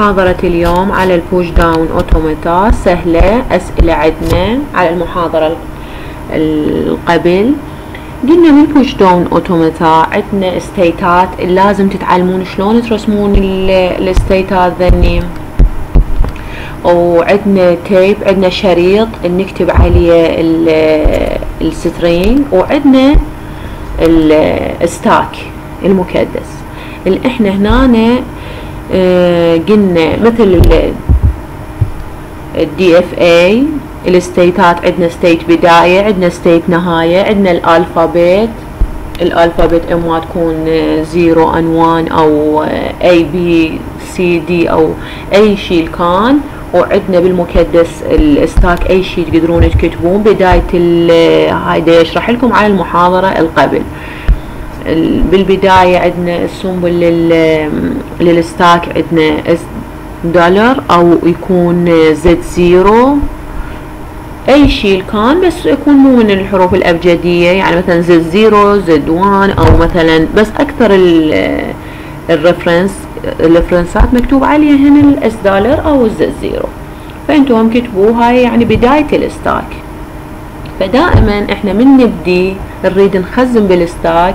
محاضرة اليوم على ال pushdown automata سهلة أسئلة عندنا على المحاضرة القبل قلنا بال pushdown automata عندنا استيتات. لازم تتعلمون شلون ترسمون الاستيتات ذني. وعندنا tape عندنا شريط نكتب عليه ال string وعندنا ال stack المكدس. اللي إحنا هنا قلنا مثل ال DFA ال state ات عندنا state بداية عندنا state نهاية عندنا ال alphabet. ال alphabet اما تكون zero and one أو A B C D أو أي شيء كان. وعندنا بالمكدس ال stack أي شيء تقدرون تكتبون. بداية هاي اشرح لكم على المحاضرة القبل. بالبداية عندنا ال symbol لل stack عندنا دولار أو يكون Z zero. أي شيء كان بس يكون مو من الحروف الأبجدية. يعني مثلا Z zero Z one أو مثلا بس أكثر ال reference ال reference ات مكتوب عليها هنا ال S dollar أو ال Z zero. فانتم هم كتبوا هاي يعني بداية ال stack. فدائما إحنا من نبدي نريد نخزن بال stack.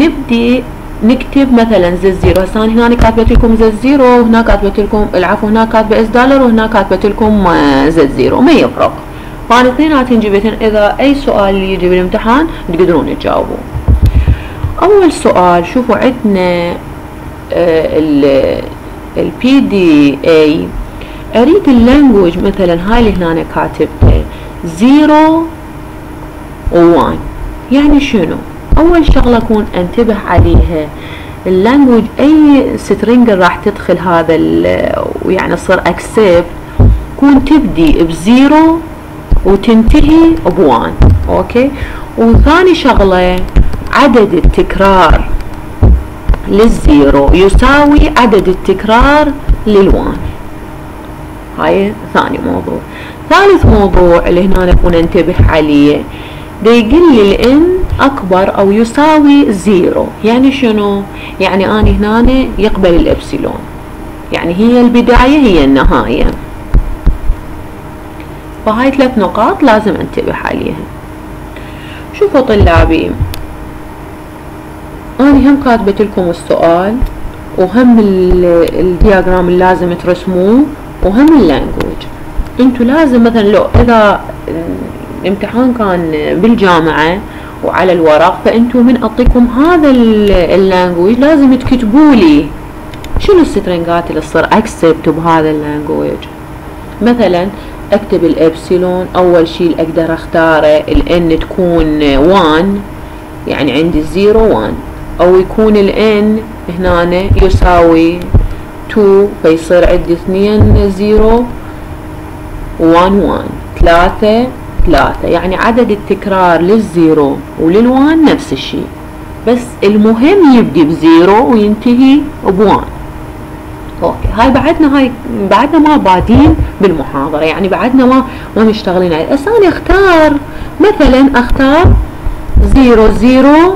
نبدي نكتب مثلا Z zero. هسه أنا هنا كاتبت لكم Z zero وهنا كاتبت لكم العفو هنا كاتبة S dollar وهنا كاتبت لكم Z zero. ما يفرق فانا اثنيناتهم جبتن إذا أي سؤال يجي بالامتحان تقدرون تجاوبوه أول سؤال شوفوا عندنا ال PDA أريد ال language مثلا هاي اللي هنا كاتبته. zero و1 يعني شنو؟ أول شغلة اكون أنتبه عليها. ال language أي string راح تدخل هذا ويعني تصير accept كون تبدي ب zero وتنتهي ب one. Okay؟ وثاني شغلة عدد التكرار لل zero يساوي عدد التكرار لل one. هاي ثاني موضوع. ثالث موضوع اللي هنا نكون ننتبه عليه. ده يقول لي ال n أكبر أو يساوي zero. يعني شنو؟ يعني اني هنا يقبل الإبسلون. يعني هي البداية هي النهاية. فهاي ثلاث نقاط لازم أنتبه عليها. شوفوا طلابي أنا هم كاتبت لكم السؤال وهم ال diagram اللي لازم ترسموه وهم ال language. انتو لازم مثلا لو إذا الامتحان كان بالجامعة وعلى الورق فانتو من اعطيكم هذا ال language لازم تكتبوا لي شنو ال string ات اللي تصير accept بهذا ال language مثلا أكتب الابسلون أول شيء أقدر أختاره ال n تكون 1 يعني عندي 0 1 أو يكون ال n هنا يساوي 2 فيصير عندي 2 0 1 1 3 3 يعني عدد التكرار لل zero ولل one نفس الشيء. بس المهم يبدي ب zero وينتهي ب one. Okay هاي بعدنا هاي بعدنا ما بادين بالمحاضرة يعني بعدنا ما ما مشتغلين. عليه بس أنا أختار مثلا أختار zero zero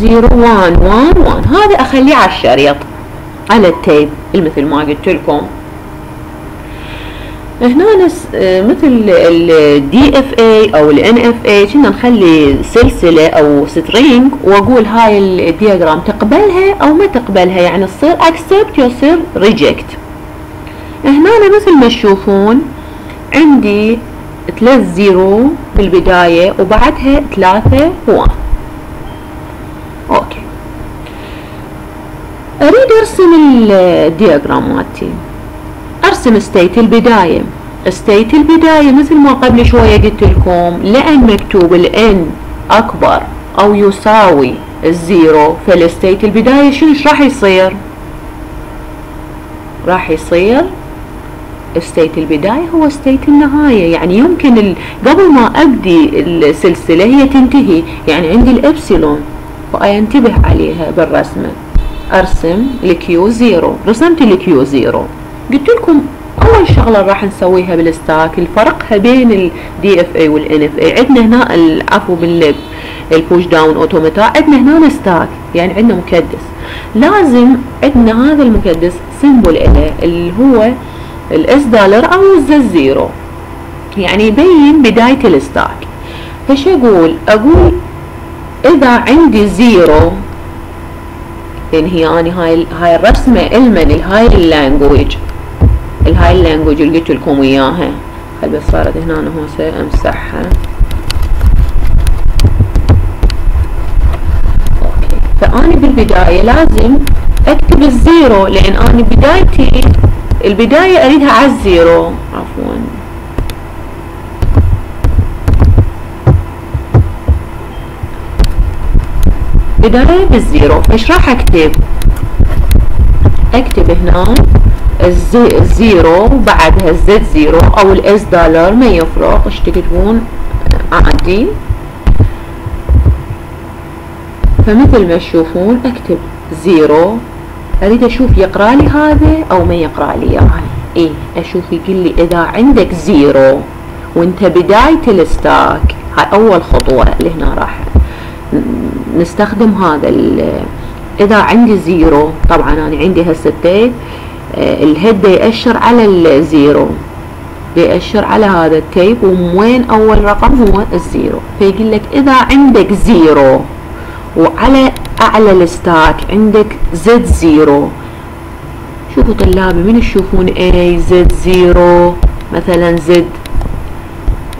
zero one one one. هذا أخليه على الشريط على ال tape مثل ما قلت لكم. هنا مثل ال DFA أو ال NFA كنا نخلي سلسلة أو string وأقول هاي ال diagram تقبلها أو ما تقبلها يعني تصير accept يصير reject هنا مثل ما تشوفون عندي ثلاث zero بالبداية وبعدها ثلاثة one okay. أريد أرسم ال diagram مالتي. ارسم state البداية. state البداية مثل ما قبل شوية قلت لكم لأن مكتوب ال n أكبر أو يساوي ال zero. فال state البداية شنو راح يصير؟ راح يصير state البداية هو state النهاية. يعني يمكن قبل ما أبدي السلسلة هي تنتهي. يعني عندي الإبسلون فأنتبه عليها بالرسمة. أرسم ال Q zero رسمت ال Q zero قلت لكم أول شغلة راح نسويها بال stack الفرقها بين ال DFA وال NFA عندنا هنا بال ال pushdown automata عندنا هنا stack يعني عندنا مكدس. لازم عندنا هذا المكدس symbol له اللي هو ال S dollar أو ال Z zero يعني يبين بداية ال stack. فش أقول؟ أقول إذا عندي zero لأن هي اني هاي هاي الرسمة المن هاي ال language الهاي ال language اللي قلت لكم إياها. خل بس صارت هنا أنا هسه امسحها okay. فاني بالبداية لازم أكتب ال zero لأن اني بدايتي البداية أريدها على ال zero. عفوا. بداية بال zero. إيش راح أكتب؟ أكتب هنا ال zero وبعدها ال Z zero أو ال S dollar ما يفرق. إيش تكتبون عادي فمثل ما تشوفون أكتب zero. أريد أشوف يقرأ لي هذا أو ما يقرأ لي اياه إيه أشوف يقول لي إذا عندك zero وأنت بداية ال stack. هاي أول خطوة اللي هنا راح نستخدم هذا إذا عندي zero طبعا أنا عندي هسه ال head يأشر على ال zero. يأشر على هذا ال tape وين أول رقم؟ هو ال zero. فيقول لك إذا عندك zero وعلى أعلى ال stack عندك Z zero. شوفوا طلابي من تشوفون اي Z zero؟ مثلا Z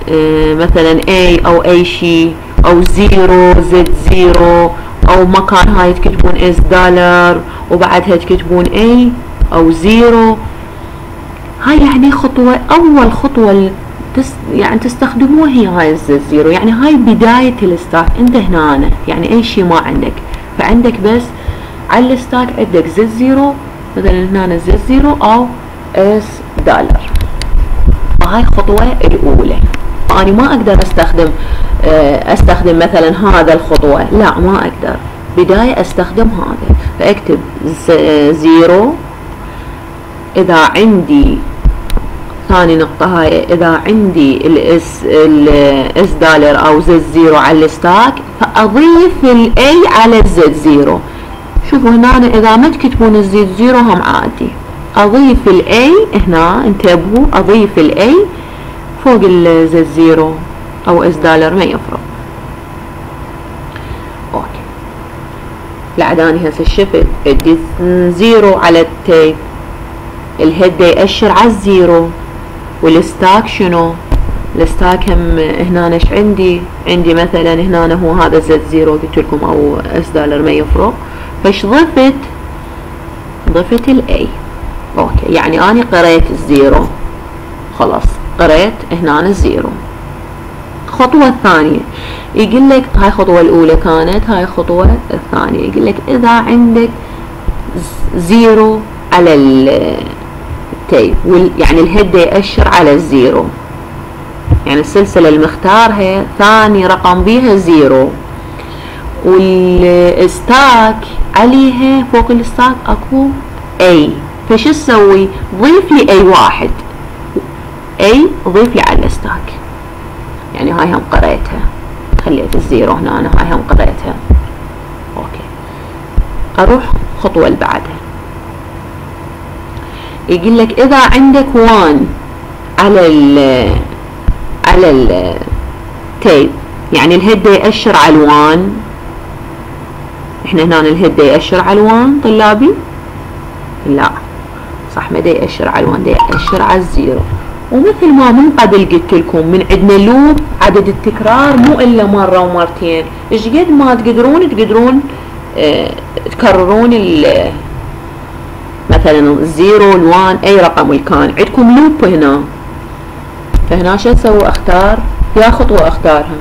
آه مثلا A أو اي شيء أو zero Z zero. أو مكان هاي تكتبون S dollar وبعدها تكتبون A أو zero. هاي يعني خطوة أول خطوة تس يعني تستخدموها هي هاي ال Z zero. يعني هاي بداية ال stack أنت هنا أنا يعني أي شي ما عندك. فعندك بس على ال stack عندك Z zero مثلا هنا Z zero أو S dollar. هاي الخطوة الأولى. أنا ما أقدر أستخدم آه، أستخدم مثلا هذا الخطوة. لا ما أقدر. بداية أستخدم هذا. فأكتب zero إذا عندي ثاني نقطة هاي إذا عندي الاس الاس دولار أو زد زيرو على الستاك فأضيف الاي على الزد زيرو. شوفوا هنا إذا ما تكتبون ال Z zero هم عادي. أضيف ال A هنا انتبهوا أضيف ال A فوق ال Z zero أو S dollar ما يفرق. okay. العداني هسه شفت ادي زيرو على التيب الهيد يأشر على الزيرو. والستاك شنو؟ ال stack هم هنا إيش عندي. عندي مثلا هنا هو هذا Z zero قلت لكم أو S dollar ما يفرق فايش ضفت؟ ضفت ال A okay يعني أنا قريت ال zero. خلاص قريت هنا ال zero الخطوة الثانية يقول لك هاي الخطوة الأولى كانت هاي الخطوة الثانية. يقول لك إذا عندك zero على ال tape يعني ال head يأشر على ال zero. يعني السلسلة المختارها ثاني رقم بيها zero. وال stack عليها فوق ال stack أكو A فش تسوي؟ ضيف لي A واحد. A ضيف لي على ال stack. يعني هاي هم قريتها. خليت ال zero هنا أنا هاي هم قريتها. okay. أروح خطوة اللي بعدها. يقول لك إذا عندك one على ال على ال tape يعني ال head يأشر على ال one. إحنا هنا ال head يأشر على ال one طلابي؟ لا. صح ما دا يأشر على ال one دا يأشر على ال zero. ومثل ما من قبل قلت لكم من عندنا loop عدد التكرار مو إلا مرة ومرتين. إيش قد ما تقدرون تقدرون آه تكررون مثلا ال zero ال one اي رقم كان عندكم loop هنا. فهنا شو أسوي أختار. يا خطوة أختارها.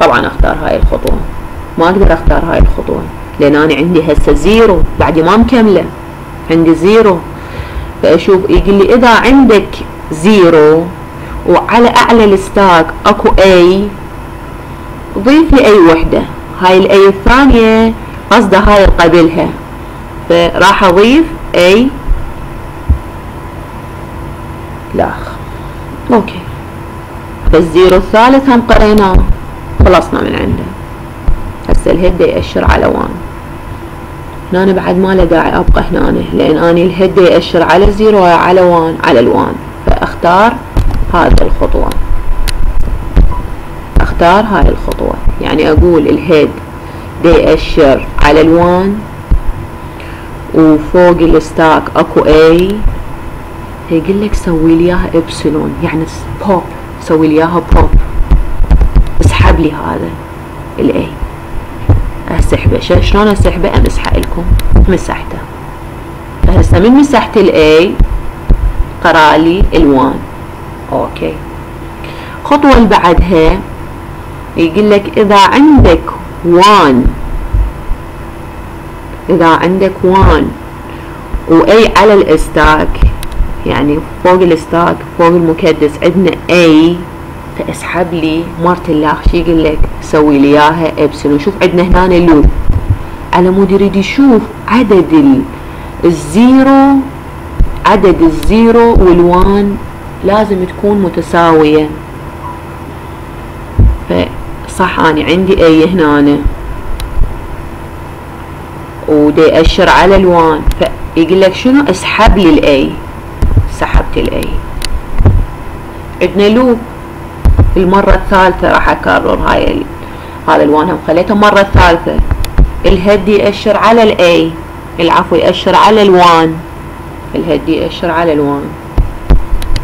طبعا أختار هاي الخطوة. ما أقدر أختار هاي الخطوة. لأن أنا عندي هسه zero. بعد ما مكملة. عندي zero. فأشوف يقول لي إذا عندك zero وعلى أعلى ال stack أكو A ضيف لي A وحدة. هاي ال A الثانية قصده هاي قبلها فراح أضيف A؟ لاخ okay. فال zero الثالث هم قريناه. خلصنا من عنده. هسه ال head يأشر على one هنا بعد ما له داعي أبقى هنا لأن اني ال head يأشر على zero على one على ال one فأختار هذه الخطوة. أختار هاي الخطوة. يعني أقول ال head دي يأشر على ال one وفوق ال stack أكو A يقول لك سوي لي إياها إبسلون يعني بوب سوي لي إياها بوب اسحب لي هذا ال A أسحبه. شلون أسحبه؟ امسحه لكم مسحته هسه من مسحت الاي قرأ لي الوان أوكي. الخطوه اللي بعدها يقول لك إذا عندك 1 إذا عندك وان وأي على الستاك يعني فوق الستاك فوق المكدس عندنا أي فاسحب لي مرت الله شي يقول لك سوي لي إياها إبسلون. شوف عندنا هنا لوب على مود يريد يشوف عدد ال zero عدد ال zero وال one لازم تكون متساوية. فصح أنا عندي A هنا. أنا ودا يأشر على ال one. فيقول لك شنو؟ اسحب لي ال A سحبت ال A عندنا loop المرة الثالثة راح أكرر هاي هذا ال one هم خليته مرة الثالثة الهد يأشر على الاي العفو يأشر على الوان. الهد يأشر على الوان.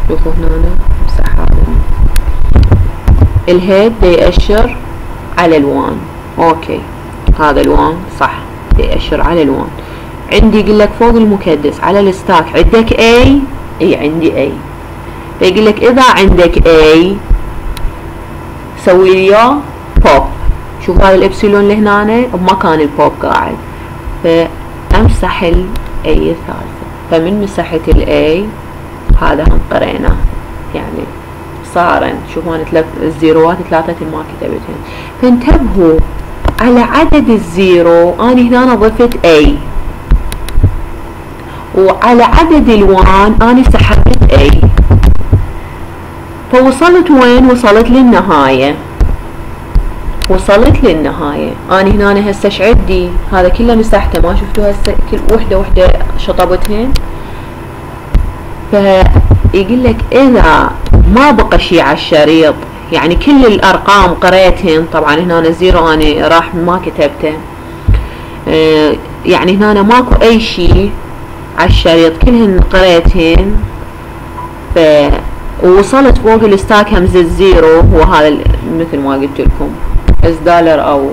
شوفوا هنا امسح الهيد يأشر على الوان. أوكي. هذا الوان صح. يأشر على الوان عندي يقول لك فوق المكدس على ال stack عندك A إي عندي A فيقول لك إذا عندك A سوي لي بوب شوف هذا الإبسلون اللي هنا بمكان البوب قاعد. فأمسح ال A الثالثة. فمن مسحت ال A هذا هم قريناه. يعني صار شوفون ال zero ات ثلاثة ما كتبتهن فانتبهوا على عدد ال zero أنا هنا ضفت A. وعلى عدد ال one أنا سحبت A. فوصلت وين؟ وصلت للنهاية. وصلت للنهاية. أنا هنا هسه إيش عندي هذا كله مسحته ما شفتوا هسه؟ كل وحدة وحدة شطبتهن. فيقول لك إذا ما بقى شيء على الشريط يعني كل الأرقام قريتهن. طبعا هنا زيرو أنا راح ما كتبته. آه، يعني هنا ماكو أي شيء على الشريط. كلهن قريتهن. ف ووصلت فوق ال stack هم Z zero. هو هذا مثل ما قلت لكم اس دولار أو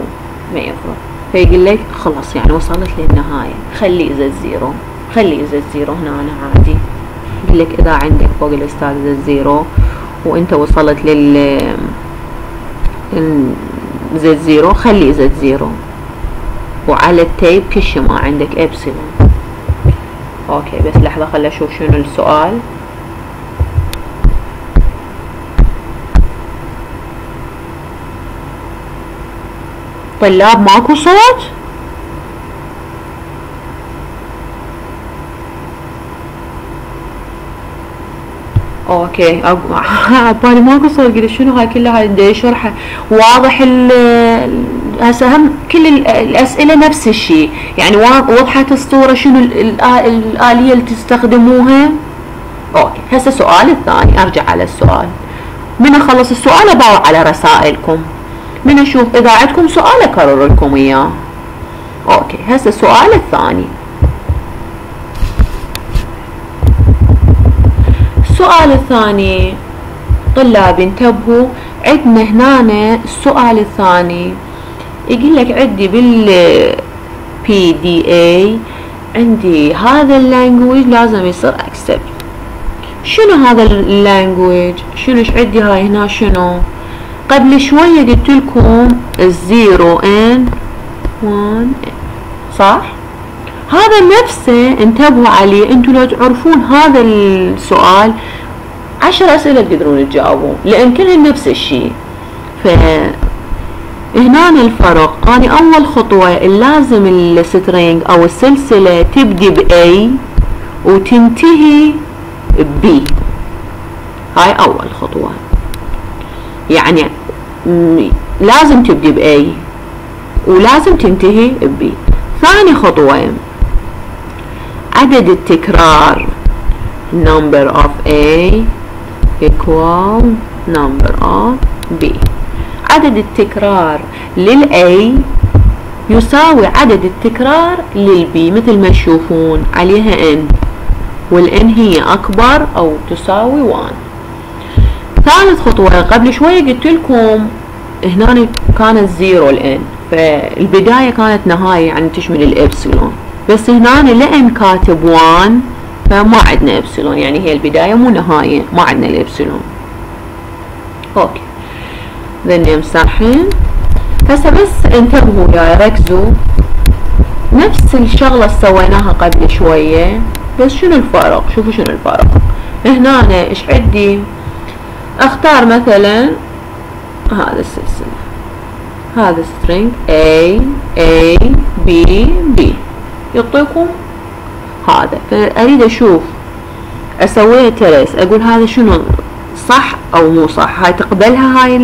ما يفرق فيقول لك خلاص يعني وصلت للنهاية. خلي Z zero. خلي Z zero هنا أنا عادي. يقول لك إذا عندك فوق ال stack zero وانت وصلت لل Z zero خلي Z zero. وعلى ال tape كل ما عندك epsilon. okay بس لحظة خلي أشوف شنو السؤال. طلاب ماكو صوت؟ okay. عبالي ماكو صوت قلت شنو هاي كلها؟ هاي شرحه واضح ال هسه هم كل الأسئلة نفس الشيء. يعني وضحت الصورة شنو الآلية اللي تستخدموها؟ okay. هسه السؤال الثاني أرجع على السؤال. من أخلص السؤال؟ أباوع على رسائلكم. من أشوف اذا عندكم سؤال اكرر لكم إياه. okay. هسه السؤال الثاني. السؤال الثاني طلاب انتبهوا عندنا هنا السؤال الثاني يقول لك عندي بال PDA عندي هذا ال language لازم يصير accept شنو هذا ال language؟ شنو إيش عندي هاي هنا؟ شنو؟ قبل شوية قلت لكم ال zero N one صح؟ هذا نفسه انتبهوا عليه. أنتم لو تعرفون هذا السؤال عشر أسئلة تقدرون تجاوبون لأن كلهم نفس الشيء. ف هنا الفرق. أنا أول خطوة لازم السترينج أو السلسلة تبدي ب A وتنتهي ب B. هاي أول خطوة. يعني لازم تبدي ب A ولازم تنتهي ب B. ثاني خطوة عدد التكرار. Number of A equal number of B. عدد التكرار للA يساوي عدد التكرار للبي مثل ما تشوفون عليها n. والان هي أكبر أو تساوي 1 ثالث خطوة قبل شوية قلت لكم هنا كانت zero ال N فالبداية كانت نهاية يعني تشمل الابسلون بس هنا لأن كاتب 1 فما عندنا إبسلون. يعني هي البداية مو نهاية ما عندنا ال epsilon. okay. ذني امسحهم هسه بس انتبهوا يا ركزوا. نفس الشغلة سويناها قبل شوية. بس شنو الفرق؟ شوفوا شنو الفرق. هنا إيش عندي؟ أختار مثلا هذا السلسلة. هذا string A A B B. يعطيكم هذا. فأريد أشوف أسويها trace أقول هذا شنو صح أو مو صح؟ هاي تقبلها هاي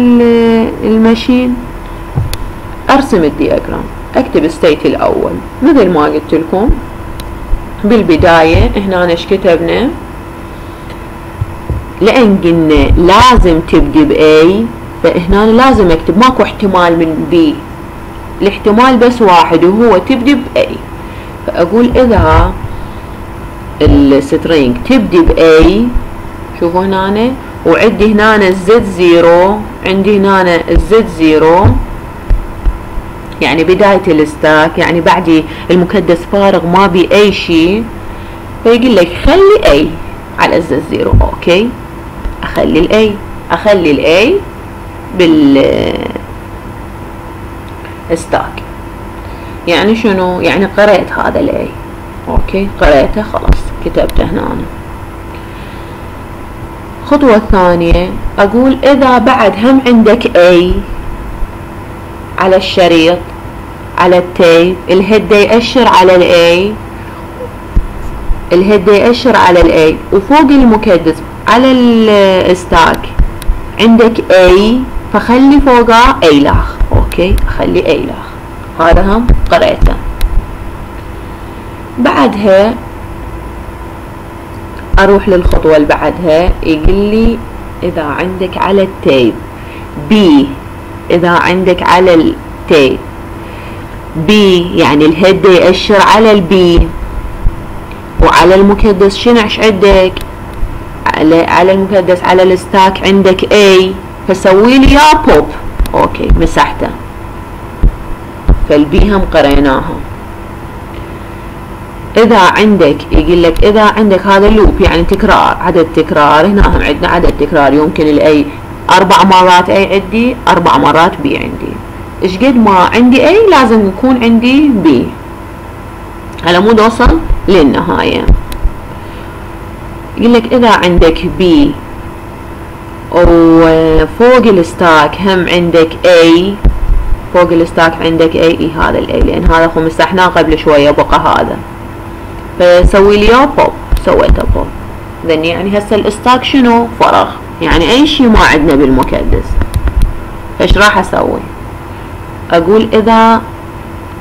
ال machine؟ أرسم ال diagram أكتب state الأول. مثل ما قلت لكم بالبداية هنا إيش كتبنا؟ لأن قلنا لازم تبدي ب A فهنا لازم أكتب ماكو احتمال من B. الاحتمال بس واحد وهو تبدي ب A. فأقول إذا ال string تبدي ب A شوفوا هنا وعندي هنا ال Z zero عندي هنا ال Z zero يعني بداية ال stack يعني بعد المكدس فارغ ما بي أي شيء فيقول لك خلي A على ال Z zero okay؟ أخلي ال A أخلي ال A بال stack يعني شنو؟ يعني قرأت هذا ال A okay قرأته خلاص كتبته هنا أنا. الخطوة الثانية أقول إذا بعد هم عندك A على الشريط على التيب الهيد يأشر على الأي الهيد يأشر على الأي وفوق المكدس على ال stack عندك A فخلي فوقها لاخ. okay اخلي لاخ. هذا هم قريته. بعدها أروح للخطوة اللي بعدها يقول لي إذا عندك على ال tape. B إذا عندك على ال tape. B يعني ال head يأشر على ال B وعلى المكدس شنو إيش عندك؟ على على المكدس على ال stack عندك A. فسوي لي يا pop okay مسحته. فال B هم قريناها إذا عندك يقول لك إذا عندك هذا ال loop يعني تكرار عدد تكرار هنا هم عندنا عدد تكرار يمكن ال A أربع مرات A عندي أربع مرات B عندي. إيش قد ما عندي A لازم يكون عندي B على مود اوصل للنهاية. يقول لك إذا عندك B وفوق ال stack هم عندك A فوق ال stack عندك A A هذا ال A لأن هذا خو مسحناه قبل شوية بقى هذا. فسوي لي بوب سويته pop then يعني هسه ال stack شنو؟ فراغ يعني أي شي ما عندنا بالمكدس. إيش راح أسوي؟ أقول إذا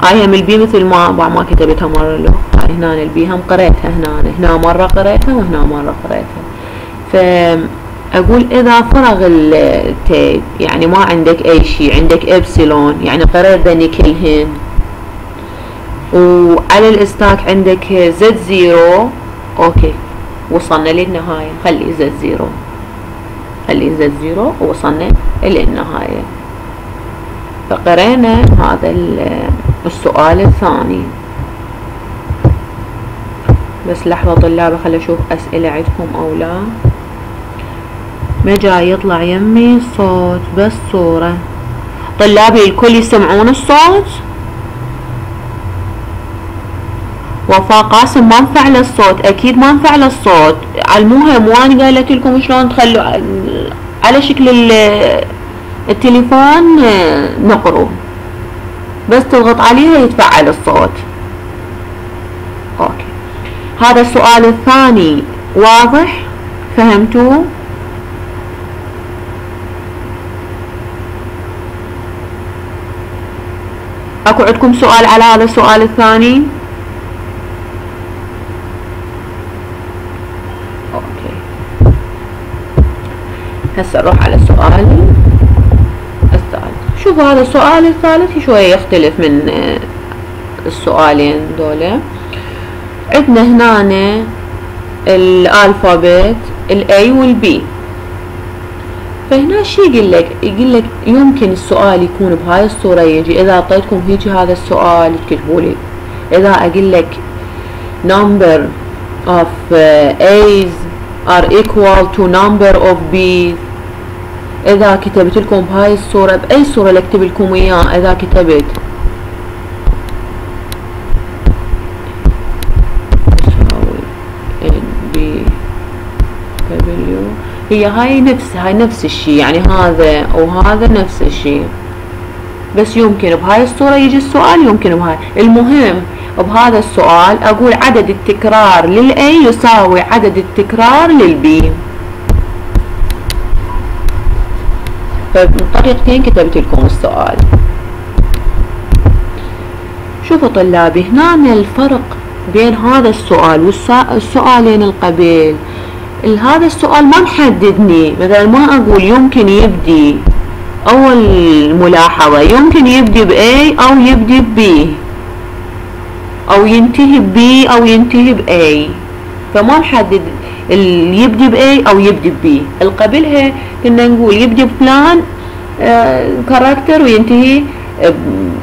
هاي هم ال B مثل ما ما كتبتها مرة له هاي هنا ال B هم قريتها هنا هنا مرة قريتها وهنا مرة قريتها. فأقول إذا فرغ ال tape يعني ما عندك أي شيء عندك إبسلون يعني قريت ذني كلهن وعلى ال stack عندك Z zero. أوكي وصلنا للنهاية. خلي Z zero. خلي Z zero ووصلنا للنهاية. فقرينا هذا السؤال الثاني. بس لحظة طلاب خلي أشوف أسئلة عندكم أو لا. ما جاي يطلع يمي صوت بس صورة. طلابي الكل يسمعون الصوت. وفاء قاسم ما انفعل الصوت أكيد ما انفعل الصوت. علموها مو أنا قالت لكم شلون تخلوا على شكل التليفون نقره بس تضغط عليها يتفعل الصوت. أوكي. هذا السؤال الثاني واضح؟ فهمتوه أكو عندكم سؤال على هذا السؤال الثاني؟ أوكي. هسه نروح على السؤال. الثالث شوفوا هذا السؤال الثالث شوية يختلف من آه، السؤالين دول عندنا هنا ال alphabet ال A وال B فهنا شي يقول لك؟ يقول لك يمكن السؤال يكون بهاي الصورة يجي. إذا أعطيتكم هيجي هذا السؤال تكتبوا لي. إذا أقول لك number of uh, A's are equal to number of B's. إذا كتبت لكم بهاي الصورة بأي صورة اللي أكتب لكم اياه إذا كتبت؟ هي هاي نفس هاي نفس الشي يعني هذا وهذا نفس الشي. بس يمكن بهاي الصورة يجي السؤال يمكن بهاي. المهم بهذا السؤال أقول عدد التكرار للأي يساوي عدد التكرار للبي فبطريقتين كتبت لكم السؤال. شوفوا طلابي هنا الفرق بين هذا السؤال والسؤالين القبيل. هذا السؤال ما محددني. مثلا ما أقول يمكن يبدي أول ملاحظة يمكن يبدي ب A أو يبدي ب B. أو ينتهي ب B أو ينتهي ب A. فما محدد اللي يبدي ب A أو يبدي ب B. القبلها كنا نقول يبدي بفلان آه character وينتهي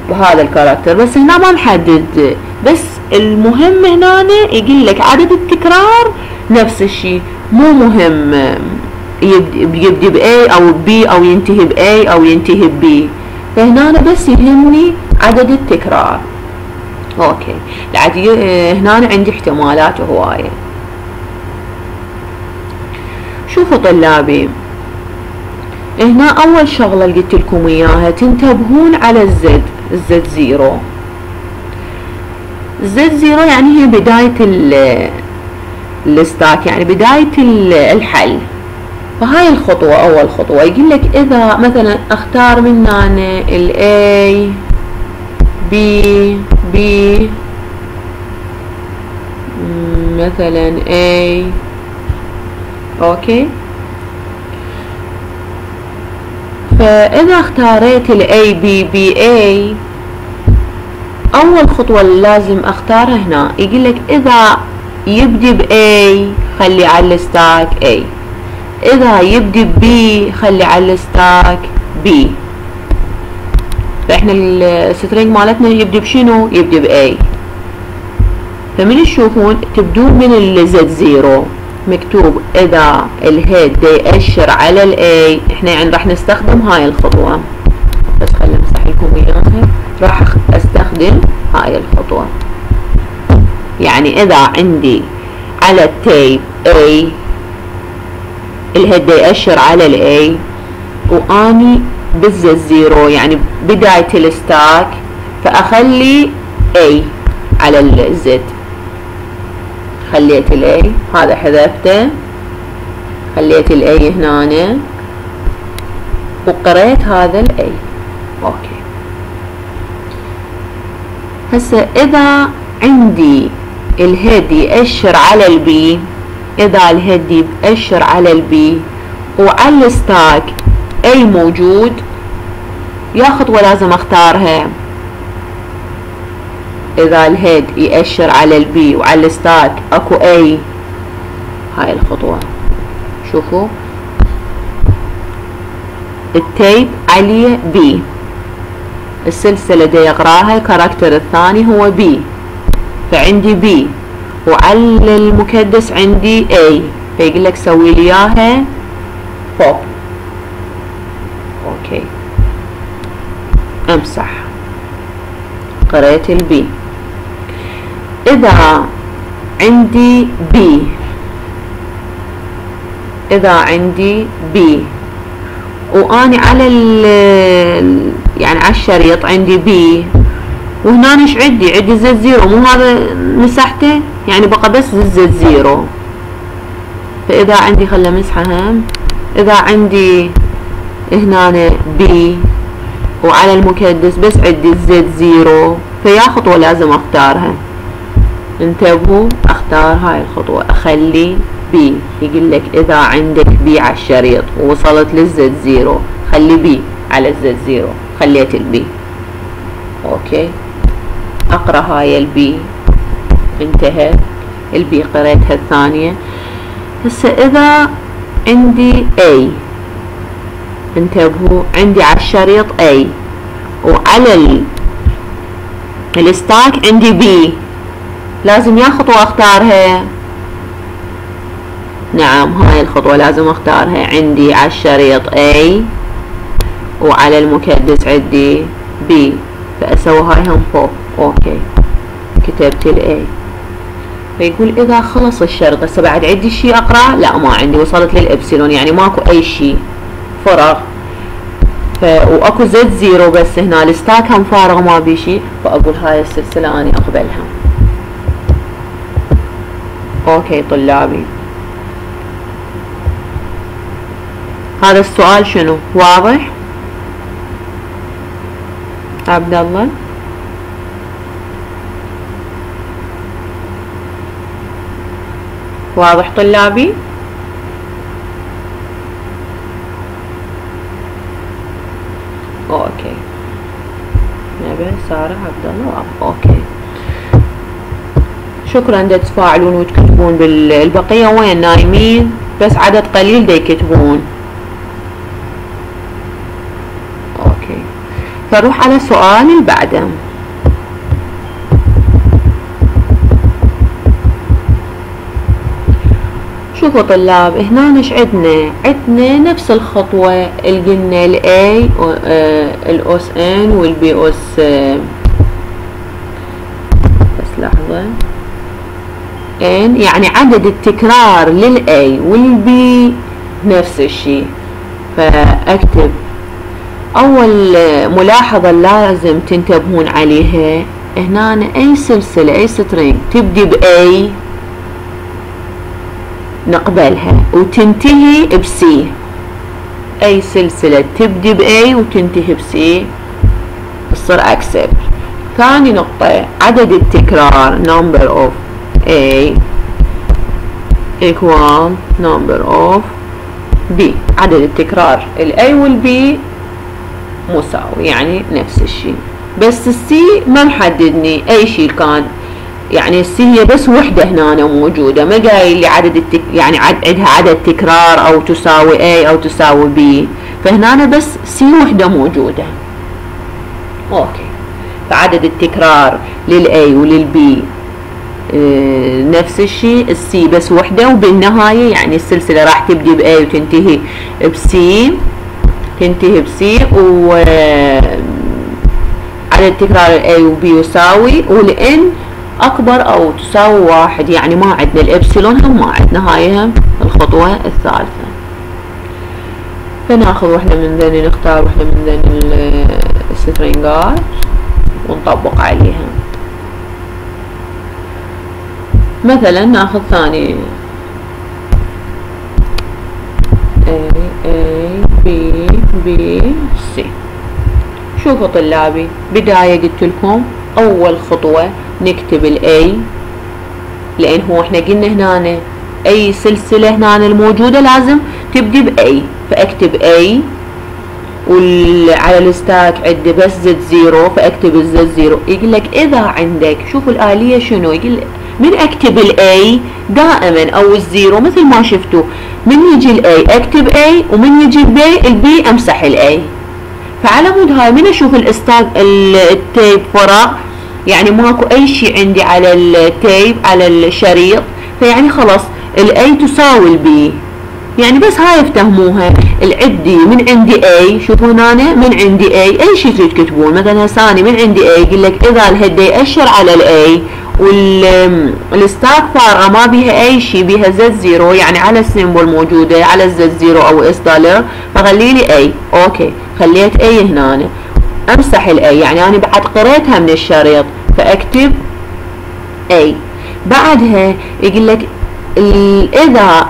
بهذا ال character. بس هنا ما محدد. بس المهم هنا يقول لك عدد التكرار نفس الشيء. مو مهم. يبدي ب A أو B أو ينتهي ب A أو ينتهي ب B. فهنا أنا بس يهمني عدد التكرار. أوكي. بعد هنا عندي احتمالات هواية. شوفوا طلابي. هنا أول شغلة قلت لكم إياها تنتبهون على الزد ال Z zero ال Z zero يعني هي بداية ال stack يعني بداية الحل. فهاي الخطوة أول خطوة. يقول لك إذا مثلا أختار من هنا ال A B B مثلا A. أوكي. فإذا اختاريت ال A B B A أول خطوة لازم أختارها هنا. يقول لك إذا يبدي ب A خلي على ال stack A. إذا يبدي ب B خلي على ال stack B. فإحنا ال string مالتنا يبدي بشنو؟ يبدي ب A. فمن تشوفون تبدون من ال Z zero مكتوب إذا ال head يأشر على ال A. إحنا يعني راح نستخدم هاي الخطوة. بس خلينا نمسح لكم إياها. راح أستخدم هاي الخطوة. يعني إذا عندي على ال tape A ال head يأشر على ال A وأني بال Z zero يعني بداية ال stack فأخلي A على ال Z خليت ال A هذا حذفته. خليت ال A هنا. وقريت هذا ال A. أوكي. هسه إذا عندي الهيد يأشر على البي إذا الهيد يأشر على البي وعلى الستاك أي موجود يا خطوة لازم أختارها. إذا ال head يأشر على ال B وعلى ال stack أكو A هاي الخطوة. شوفوا. ال tape عليه B السلسلة دي يقراها ال character الثاني هو B فعندي B وعلى المكدس عندي A. فيقول لك سوي لي إياها فوق أوكي أمسح. قريت ال B إذا عندي B إذا عندي B وأني على يعني على الشريط عندي B وهنا إيش عندي عندي Z zero مو هذا مسحته يعني بقى بس Z zero. فإذا عندي خلي امسحها إذا عندي هنا B وعلى المكدس بس عندي Z zero. فيا خطوة لازم أختارها. انتبهوا أختار هاي الخطوة أخلي B يقول لك إذا عندك B على الشريط ووصلت لل Z zero خلي B على ال Z zero خليت ال B أوكي؟ اقرا هاي ال B. انتهت. ال B قريتها الثانية. هسه إذا عندي A. انتبهوا عندي على الشريط A. وعلى ال ال stack عندي B. لازم يا خطوة أختارها. نعم هاي الخطوة لازم أختارها. عندي على الشريط A وعلى المكدس عندي B. فأسوي هاي هم فوق. okay. كتبت ال A فيقول إذا خلص الشرط هسه بعد عندي شيء اقرا لا ما عندي. وصلت للابسلون يعني ماكو أي شيء. فراغ ف... وأكو Z zero بس هنا. ال stack هم فارغ ما بي شيء. فأقول هاي السلسلة اني أقبلها. okay طلابي. هذا السؤال شنو؟ واضح؟ عبد الله؟ واضح طلابي؟ okay. نبه سارة عبد الله. okay. شكرا دا تفاعلون وتكتبون بالبقية. وين نايمين؟ بس عدد قليل دا يكتبون. okay. فروح على السؤال اللي بعده شوفوا طلاب هنا إيش عندنا عندنا نفس الخطوة اللي قلنا ال A أس N وال B أس بس لحظة. N يعني عدد التكرار لل A وال B نفس الشيء. فأكتب. أول ملاحظة لازم تنتبهون عليها هنا أي سلسلة أي string تبدي ب A نقبلها. وتنتهي ب C أي سلسلة تبدي ب A وتنتهي ب C تصير accept. ثاني نقطة عدد التكرار number of A equal number of B. عدد التكرار ال A وال B مساوي يعني نفس الشيء. بس السي ما محددني أي شيء كان. يعني السي هي بس وحدة هنا موجودة ما قايل لي عدد التك يعني عندها عدد تكرار أو تساوي A أو تساوي B. فهنا بس C وحدة موجودة. okay. فعدد التكرار للA وللB آه نفس الشيء ال C بس وحدة وبالنهاية يعني السلسلة راح تبدي بA وتنتهي ب C تنتهي ب C و عدد تكرار A وB يساوي والN أكبر أو تساوي واحد يعني ما عندنا الإبسلون هم ما عندنا هاي الخطوة الثالثة. فناخذ واحدة من ذني نختار واحدة من ذني السترينجات ونطبق عليها. مثلا ناخذ ثاني A A B B C. شوفوا طلابي بداية قلت لكم أول خطوة نكتب ال A لأن هو إحنا قلنا هنا أي سلسلة هنا الموجودة لازم تبدي ب A فأكتب A وعلى ال stack عندي بس Z zero فأكتب ال Z zero. يقول لك إذا عندك شوفوا الآلية شنو؟ يقول من أكتب ال A دائما أو ال zero مثل ما شفتوا. من يجي ال A أكتب A ومن يجي ال B ال B أمسح ال A فعلى مود هاي من أشوف ال stack ال tape فراغ؟ يعني ماكو أي شيء عندي على ال tape على الشريط. فيعني خلاص ال A تساوي ال B يعني بس هاي افتهموها. العدي من عندي A شوفوا هنا من عندي A أي شيء تريد تكتبون؟ مثلا ثاني من عندي A يقول لك إذا ال head يأشر على ال A وال stack فارغه ما بيها أي شيء بيها Z zero. يعني على ال symbol موجودة على ال Z zero أو S dollar فخلي لي A okay. خليت A هنا. أمسح ال A. يعني أنا بعد قريتها من الشريط. فأكتب A. بعدها يقول لك إذا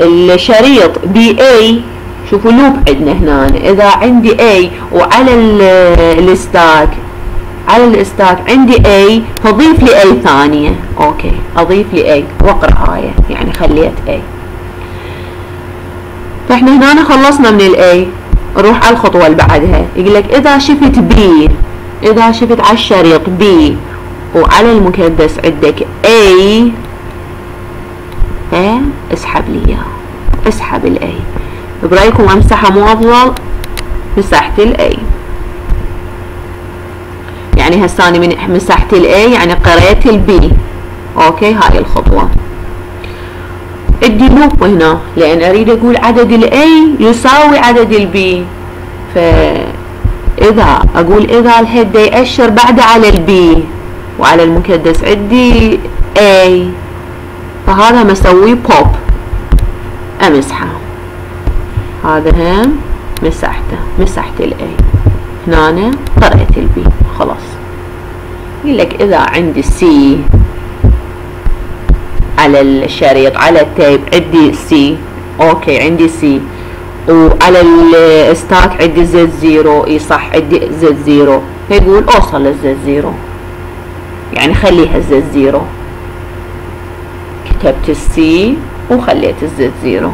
الشريط بي A شوفوا loop عندنا هنا. إذا عندي A وعلى ال stack على ال stack عندي A فضيف لي A ثانية. okay أضيف لي A وأقرأ هاي يعني خليت A. فإحنا هنا خلصنا من A. نروح على الخطوة اللي بعدها. يقول لك إذا شفت B إذا شفت على الشريط B وعلى المكبس عندك A ها؟ اسحب لي إياه. اسحب ال A برأيكم امسحها مو أفضل؟ مسحت ال A يعني هساني من مسحت ال A يعني قريت ال B okay هاي الخطوة. ادي loop هنا لأن أريد أقول عدد ال A يساوي عدد ال B فاذا أقول إذا ال head يأشر بعد على ال B وعلى المكدس عندي A. فهذا مسوي بوب أمسحه. هذا هم مسحته. مسحت ال A هنا قرأت ال B خلاص. يقول لك إذا عندي C على الشريط على ال tape عندي C okay عندي C وعلى ال stack عندي Z zero إي صح عندي Z zero فيقول أوصل لل Z zero يعني خليها Z zero كتبت ال C وخليت ال Z zero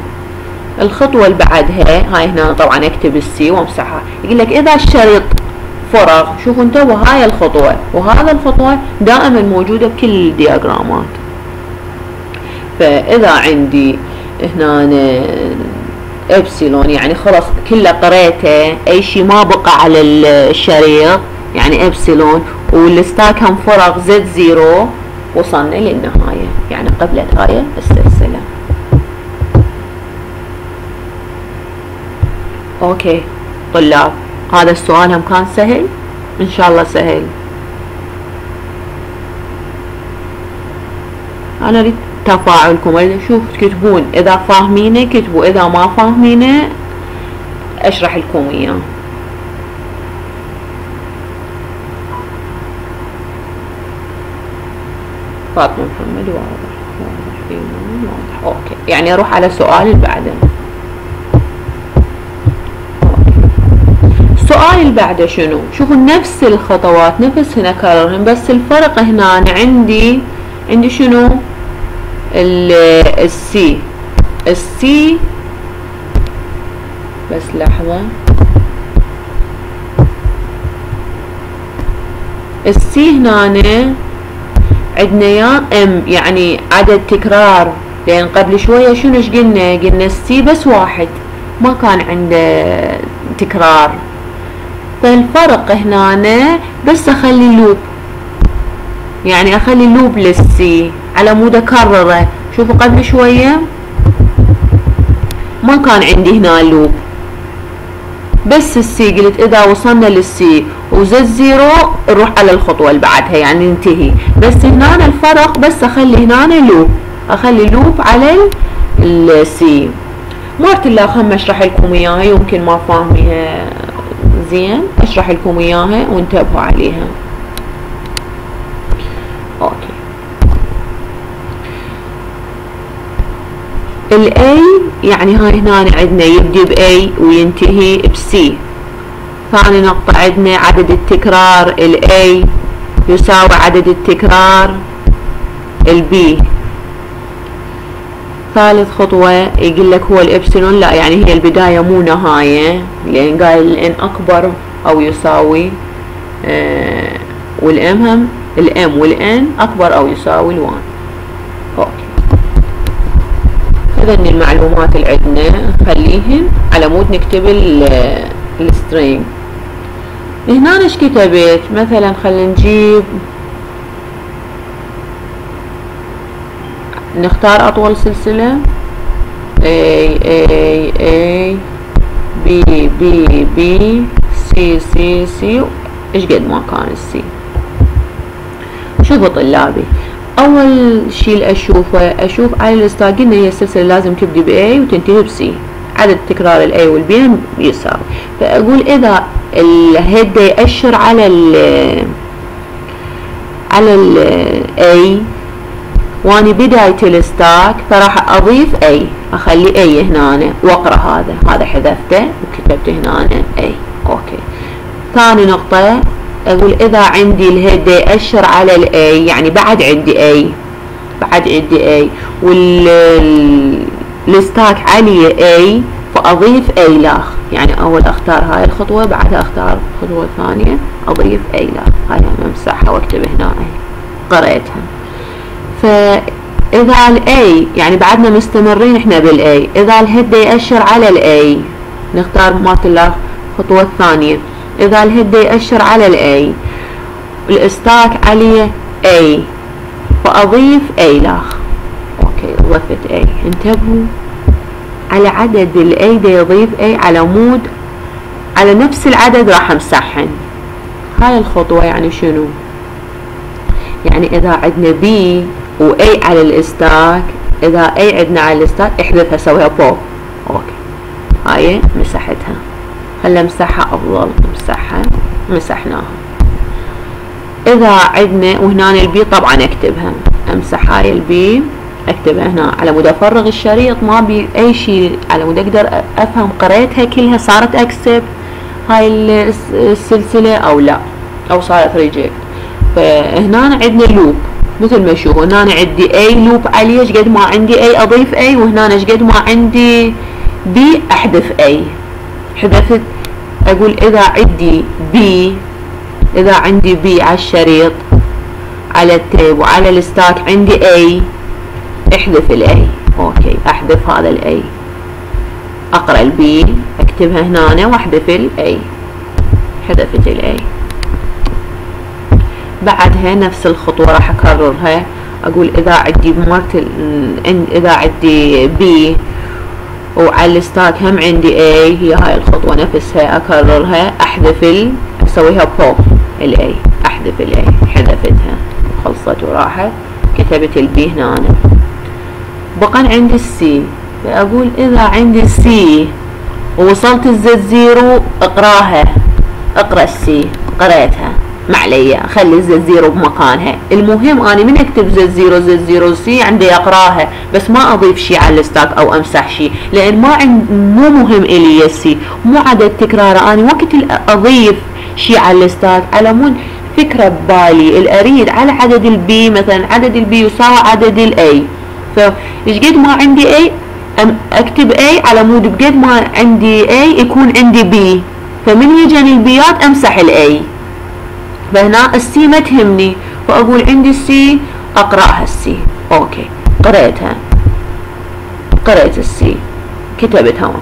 الخطوة اللي بعدها هاي هنا طبعا أكتب ال C وامسحها. يقول لك إذا الشريط فرغ شوفوا انتبهوا هاي الخطوة. وهذا الخطوة دائما موجودة بكل الدياجرامات. فإذا عندي هنا ابسلون يعني خلاص كله قريته أي شيء ما بقى على الشريط يعني epsilon وال stack هم فرغ Z zero وصلنا للنهاية. يعني قبل هاي السلسلة. okay. طلاب هذا السؤال هم كان سهل؟ إن شاء الله سهل. أنا أريد تفاعلكم. اريد أشوف تكتبون إذا فاهمينه كتبوا. إذا ما فاهمينه أشرح لكم إياه. فاطمة محمد واضح واضح أوكي. يعني أروح على السؤال اللي بعده السؤال اللي بعده شنو؟ شوفوا نفس الخطوات نفس هنا كررهم بس الفرق هنا عندي عندي شنو؟ ال C ال C بس لحظة. ال C هنا عندنا يا ام يعني عدد تكرار. لأن قبل شوية شنو إيش قلنا؟ قلنا ال C بس واحد. ما كان عنده تكرار. فالفرق هنا بس أخلي loop يعني أخلي loop لل C على مود اكرره شوفوا قبل شوية. ما كان عندي هنا loop بس ال C قلت إذا وصلنا لل C و Z zero نروح على الخطوة اللي بعدها يعني ننتهي. بس هنا الفرق بس أخلي هنا loop أخلي loop على ال C. مرت اللخ هم أشرح لكم إياها يمكن ما فاهميها زين. أشرح لكم إياها وانتبهوا عليها okay ال A يعني هاي هنا عندنا يبدي ب A وينتهي ب C ثاني نقطة عندنا عدد التكرار ال A يساوي عدد التكرار ال B ثالث خطوة يقول لك هو الإبسلون لا يعني هي البداية مو نهاية. لأن قايل ال n أكبر أو يساوي آه وال m هم؟ ال m وال n أكبر أو يساوي ال one okay إذا المعلومات اللي عندنا نخليهن على مود نكتب ال string هنا إيش كتبت؟ مثلا خلينا نجيب نختار أطول سلسلة. A A A B B B C C C إيش قد ما كان السي شوفوا طلابي أول شيء اللي أشوفه أشوف على ال stack قلنا هي السلسلة لازم تبدي ب A وتنتهي ب C. عدد تكرار ال A وال B يساوي. فأقول إذا ال head يأشر على ال على ال A وأني بداية ال stack فراح أضيف A أخلي A هنا وأقرأ هذا. هذا حذفته وكتبت هنا A okay. ثاني نقطة أقول إذا عندي ال head يأشر على ال A يعني بعد عندي A بعد عندي A. وال stack علي A فأضيف A لاخ. يعني أول أختار هاي الخطوة بعدها أختار خطوة ثانية أضيف A لاخ. هاي أمسحها وأكتب هنا A. قريتها. فإذا ال A يعني بعدنا مستمرين إحنا بال A إذا ال head يأشر على ال A نختار مالت الخطوة الثانية إذا ال head يأشر على ال A ال stack عليه A فاضيف A لاخ okay ضفت A انتبهوا على عدد ال A دا يضيف A على مود على نفس العدد راح امسحهن هاي الخطوة يعني شنو؟ يعني إذا عندنا B و A على ال stack إذا A عندنا على ال stack احذفها سويها pop. okay هاي مسحتها هلا امسحها أفضل امسحها مسحناها. إذا عندنا وهنا ال B طبعا أكتبها. امسح هاي ال B أكتبها هنا. على مود أفرغ الشريط ما بي أي شيء على مود أقدر أفهم قريتها كلها صارت accept هاي السلسلة أو لا أو صارت reject. فهنا عندنا loop مثل ما شوفوا هنا عندي A loop عليه قد ما عندي A أضيف A وهنا قد ما عندي B أحذف A حذفت أقول إذا عندي B إذا عندي B على الشريط على ال tape وعلى ال stack عندي A أحذف ال A okay أحذف هذا ال A أقرأ ال B أكتبها هنا وأحذف ال A حذفت ال A بعدها نفس الخطوة راح أكررها. أقول إذا عندي مرت إذا عندي B وعلى ال stack هم عندي A هي هاي الخطوة نفسها. أكررها احذف ال اسويها pop ال A احذف ال A حذفتها. خلصت وراحت كتبت ال B هنا. أنا. بقى عندي ال C فاقول إذا عندي ال C ووصلت ال Z zero اقراها. اقرأ ال C قريتها ما علي خلي ال Z zero بمكانها المهم أني من أكتب Z zero Z zero C عندي أقراها بس ما أضيف شيء على ال stack أو أمسح شيء لأن ما عند مو مهم إلي ال C مو عدد تكرار أني وقت أضيف شيء على ال stack على مود فكرة ببالي. الأريد على عدد ال B مثلا عدد البي يساوي عدد ال A فايش قد ما عندي A أكتب A على مود بقد ما عندي A يكون عندي B فمن يجاني ال B ات أمسح ال A فهنا ال C ما تهمني فاقول عندي ال C أقرأها ال C. okay. قريتها قريت ال C. كتبتها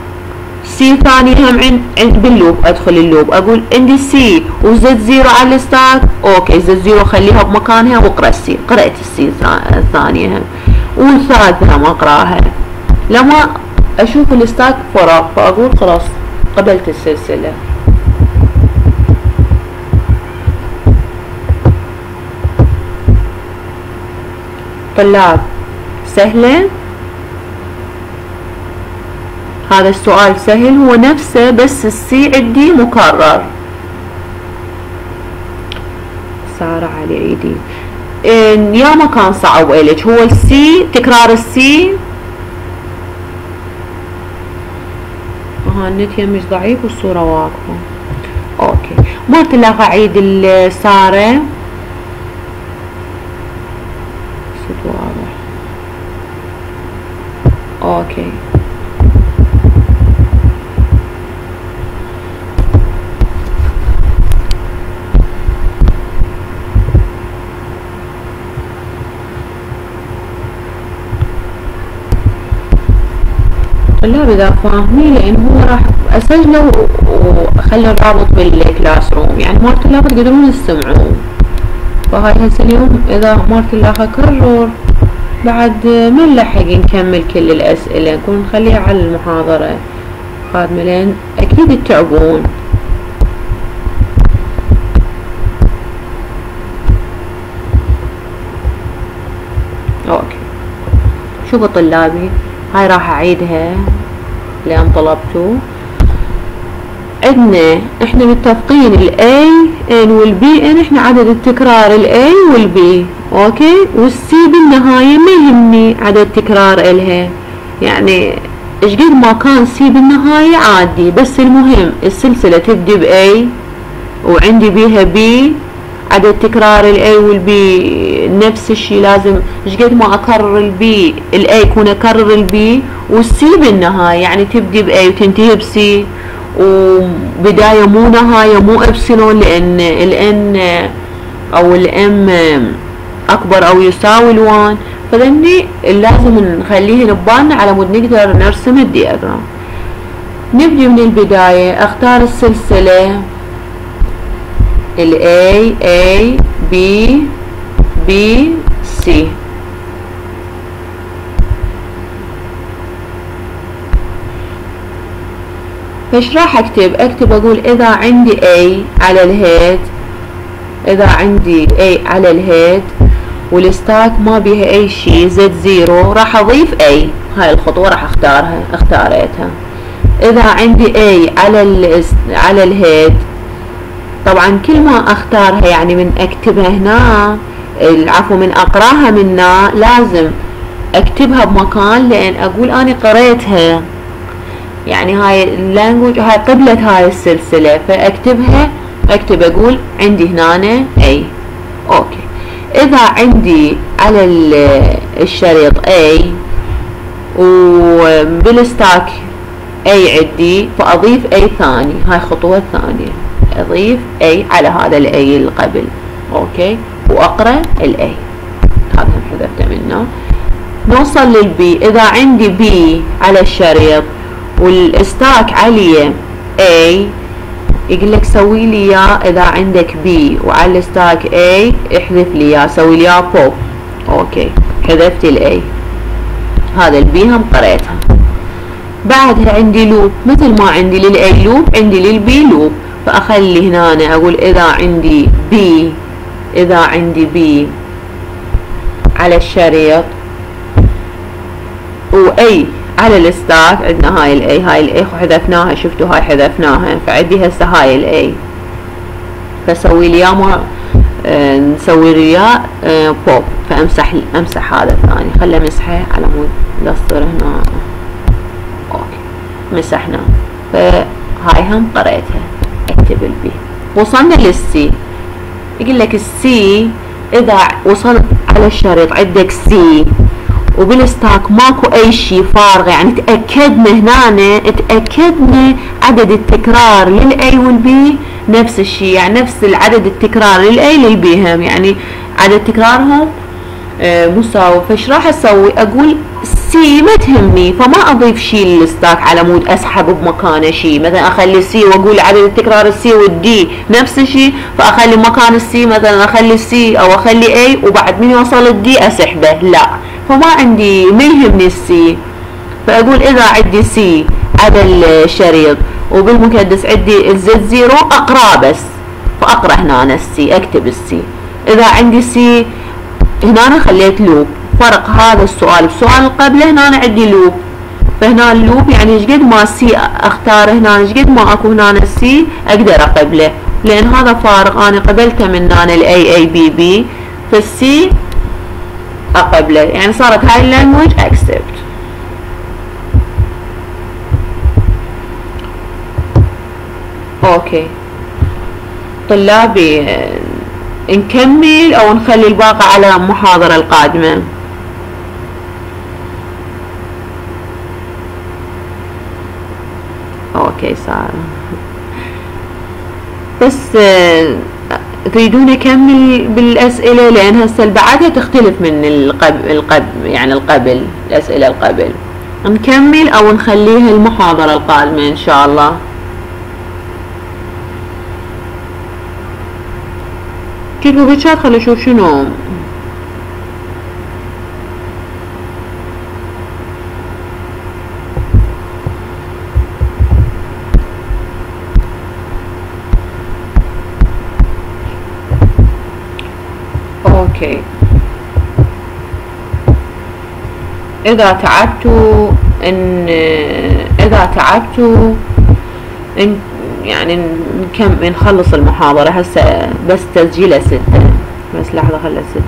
C ثاني هم عند بال loop. أدخل ال loop. أقول عندي C و Z zero على ال stack. okay. Z zero خليها بمكانها وأقرأ السي. قرأت السي الثانية هم. والثالثة ما أقرأها. لما أشوف ال stack فراغ فأقول خلاص قبلت السلسلة. طلاب سهلة؟ هذا السؤال سهل هو نفسه بس السي عندي مكرر. سارة علي عيدي. يا ما كان صعب إلك هو السي تكرار السي ها النت يمش ضعيف والصورة واقفة. أوكي. ما تلاقى اعيد السارة واضح okay الطلاب إذا فاهمين لأن هو راح أسجله واخلي الرابط بال Classroom يعني مال الطلاب تقدرون تسمعون فهاي هسه اليوم إذا مالت الله اكرر بعد ما نلحق نكمل كل الأسئلة نكون نخليها على المحاضرة. قادمه لأن أكيد تتعبون أوكي. شوفوا طلابي هاي راح أعيدها. لأن طلبتوا عندنا إحنا متفقين ال A n وال B n إحنا عدد التكرار ال A وال B okay؟ وال C بالنهاية ما يهمني عدد تكرار إلها. يعني إيش قد ما كان C بالنهاية عادي بس المهم السلسلة تبدي ب A وعندي بيها B عدد تكرار ال A وال B نفس الشيء لازم. إيش قد ما أكرر ال B ال A يكون أكرر ال B وال C بالنهايه يعني تبدي ب A وتنتهي ب C وبداية مو نهاية مو إبسلون لأن ال n أو ال m أكبر أو يساوي ال one فذني لازم نخليه ببالنا على مود نقدر نرسم ال diagram نبدي من البداية. أختار السلسلة. ال A A B B C. فايش راح أكتب. أكتب أقول إذا عندي A على ال head إذا عندي A على ال head وال stack ما بيها أي شيء Z zero راح أضيف A هاي الخطوة راح أختارها اختاريتها. إذا عندي A على ال على ال head طبعا كل ما أختارها يعني من أكتبها هنا العفو من أقرأها منا لازم أكتبها بمكان لأن أقول اني قريتها. يعني هاي ال language هاي قبلة هاي السلسلة فأكتبها أكتب أقول عندي هنا A okay. إذا عندي على الشريط A وبال stack A عندي فأضيف A ثاني. هاي خطوة ثانية. أضيف A على هذا ال A اللي قبل. okay وأقرأ ال A. هذا حذفته منه. نوصل لل B إذا عندي B على الشريط وال stack عليه A يقول لك سوي لي اياه إذا عندك B وعلى ال stack A احذف لي اياه سوي لي اياه pop okay حذفت ال A هذا ال B هم قريتها. بعدها عندي loop مثل ما عندي لل A loop عندي لل B loop فأخلي هنا أنا أقول إذا عندي B إذا عندي B على الشريط. و A على ال stack عندنا هاي ال A هاي ال A حذفناها شفتوا هاي حذفناها فعندي هسه هاي ال A فسوي لي ما آه نسوي لي آه بوب فأمسح أمسح هذا الثاني. خله مسحه على مود لا تصير هنا. okay. مسحنا. فهاي هم قريتها. اكتب ال B. وصلنا لل C يقول لك ال C إذا وصلت على الشريط عندك C وبال stack ماكو أي شيء فارغ يعني تاكدنا هنا تاكدنا عدد التكرار لل A وال B نفس الشيء يعني نفس العدد التكرار لل A لل B هم. يعني عدد تكرارهم آه مساوي. فايش راح أسوي؟ أقول C ما تهمني فما أضيف شيء لل stack على مود أسحب بمكانه شيء مثلا أخلي C وأقول عدد التكرار ال C وال D نفس الشيء فأخلي مكان السي مثلا أخلي السي أو أخلي اي وبعد من يوصل ال D أسحبه. لا فما عندي ما يهمني ال C. فأقول إذا عندي C على الشريط وبالمكدس عندي ال Z zero أقرأ بس. فأقرأ هنا ال C أكتب ال C. إذا عندي C هنا خليت loop فرق هذا السؤال. بسؤال اللي قبله هنا عندي loop. فهنا ال loop يعني إيش قد ما C اختار هنا إيش قد ما أكو هنا ال C أقدر أقبله. لأن هذا فارق. أنا قبلته من هنا ال A A B B فال C أقبله. يعني صارت هاي ال language accept. okay. طلابي نكمل أو نخلي الباقي على المحاضرة القادمة؟ okay صار بس تريدون اكمل بالأسئلة؟ لأن هسه بعدها تختلف من القبل القبل يعني القبل الأسئلة القبل. نكمل أو نخليها المحاضرة القادمة إن شاء الله. كتبوا بالشات؟ خلي أشوف شنو أوكي إذا تعبتوا إن إذا تعبتوا إن يعني نكم نخلص المحاضرة. هسه بس تسجيلها ستة بس لحظة خلها ستة.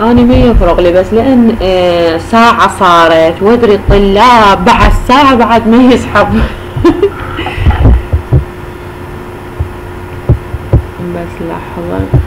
أنا ما يفرق لي بس لأن آه، ساعة صارت. وأدري الطلاب بعد ساعة بعد ما يسحب بس